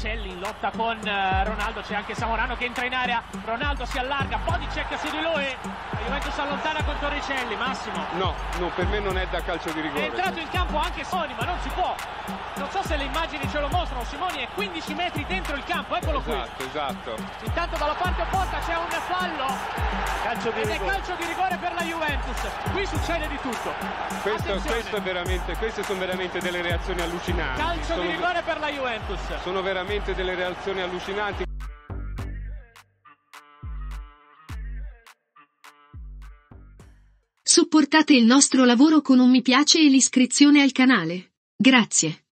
Torricelli in lotta con eh, Ronaldo, c'è anche Samorano che entra in area, Ronaldo si allarga, Bodicek su di lui, la Juventus allontana con Torricelli, Massimo. No, no, per me non è da calcio di È rigore. entrato in campo anche Simoni, ma non si può. Non so se le immagini ce lo mostrano, Simoni è 15 metri dentro il campo, eccolo qui. Esatto, esatto. Intanto dalla parte opposta c'è un fallo Calcio di ed è rigore. calcio di rigore per la Juventus. Qui succede di tutto. Questo, questo è veramente, queste sono veramente delle reazioni allucinanti. Calcio sono, di rigore per la Juventus. sono veramente delle reazioni allucinanti. Supportate il nostro lavoro con un mi piace e l'iscrizione al canale. Grazie.